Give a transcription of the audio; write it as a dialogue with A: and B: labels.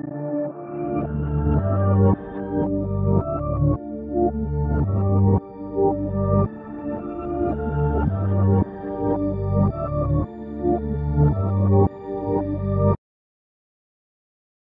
A: you